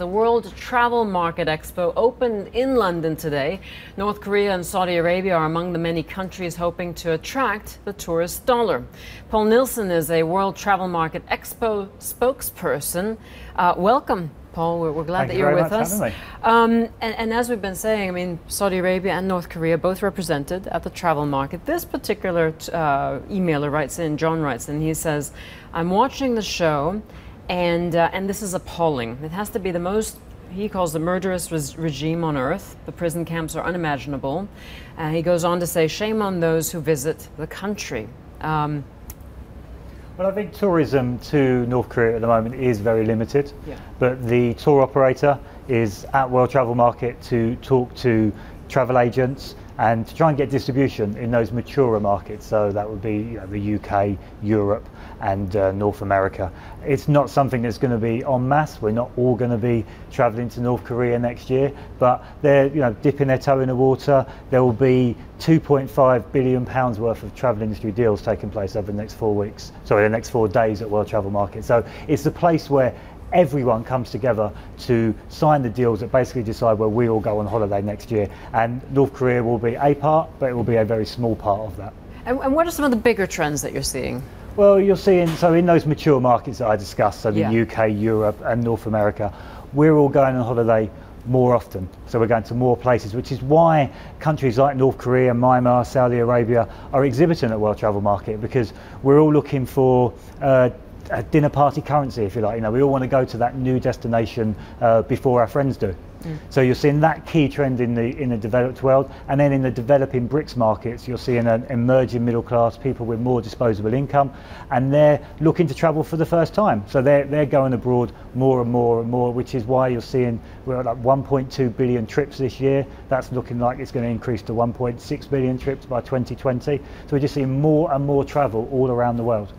The World Travel Market Expo opened in London today. North Korea and Saudi Arabia are among the many countries hoping to attract the tourist dollar. Paul Nelson is a World Travel Market Expo spokesperson. Uh, welcome. Paul, we're, we're glad Thank that you you're very with much, us. Um, and, and as we've been saying, I mean, Saudi Arabia and North Korea both represented at the travel market. This particular uh, emailer writes in, John writes in, he says, I'm watching the show and, uh, and this is appalling. It has to be the most, he calls the murderous regime on earth. The prison camps are unimaginable. Uh, he goes on to say, shame on those who visit the country. Um, Well, I think tourism to North Korea at the moment is very limited, Yeah. but the tour operator is at World Travel Market to talk to travel agents and to try and get distribution in those maturer markets. So that would be you know, the UK, Europe, and uh, North America. It's not something that's going to be en masse. We're not all going to be travelling to North Korea next year, but they're you know dipping their toe in the water. There will be 2.5 billion pounds worth of travel industry deals taking place over the next four weeks. Sorry, the next four days at World Travel Market. So it's the place where everyone comes together to sign the deals that basically decide where we all go on holiday next year. And North Korea will be a part, but it will be a very small part of that. and, and what are some of the bigger trends that you're seeing? Well, you're seeing, so in those mature markets that I discussed, so the Yeah. UK, Europe, and North America, we're all going on holiday more often. So we're going to more places, which is why countries like North Korea, Myanmar, Saudi Arabia are exhibiting at World Travel Market because we're all looking for. Uh, a dinner party currency, if you like. You know, we all want to go to that new destination uh, before our friends do. So you're seeing that key trend in the in the developed world, and then in the developing BRICS markets, you're seeing an emerging middle class, people with more disposable income, and they're looking to travel for the first time. So they're they're going abroad more and more and more, which is why you're seeing we're at like 1.2 billion trips this year. That's looking like it's going to increase to 1.6 billion trips by 2020. So we're just seeing more and more travel all around the world.